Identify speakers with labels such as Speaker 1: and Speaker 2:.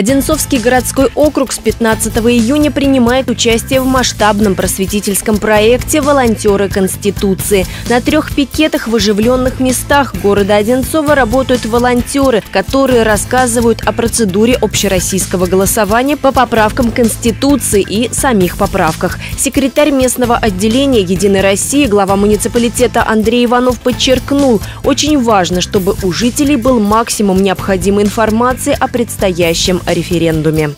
Speaker 1: Одинцовский городской округ с 15 июня принимает участие в масштабном просветительском проекте «Волонтеры Конституции». На трех пикетах в оживленных местах города Одинцова работают волонтеры, которые рассказывают о процедуре общероссийского голосования по поправкам Конституции и самих поправках. Секретарь местного отделения «Единой России», глава муниципалитета Андрей Иванов подчеркнул, очень важно, чтобы у жителей был максимум необходимой информации о предстоящем референдуме.